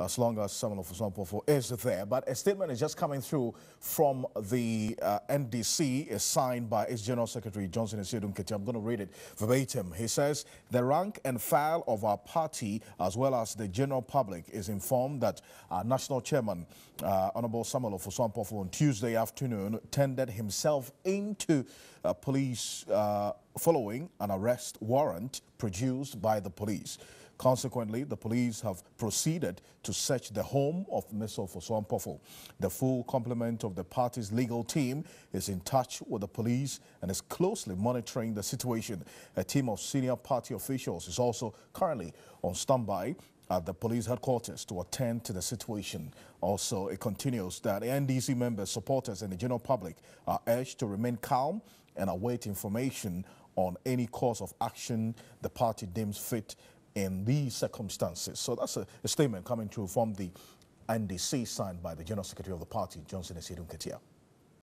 as long as Samuel Ofosu-Ampofo is there. But a statement is just coming through from the uh, NDC, is signed by its General Secretary Johnson Asiedu Nketia. I'm going to read it verbatim. He says, the rank and file of our party, as well as the general public, is informed that our national chairman, uh, Honorable Samuel Ofosu-Ampofo, on Tuesday afternoon tendered himself into uh, police uh, following an arrest warrant produced by the police. Consequently, the police have proceeded to search the home of Mr. Ofosu-Ampofo. The full complement of the party's legal team is in touch with the police and is closely monitoring the situation. A team of senior party officials is also currently on standby at the police headquarters to attend to the situation. Also, it continues that NDC members, supporters, and the general public are urged to remain calm and await information on any course of action the party deems fit in these circumstances. So that's a, a statement coming through from the NDC signed by the General Secretary of the party, Johnson Asiedu Nketia.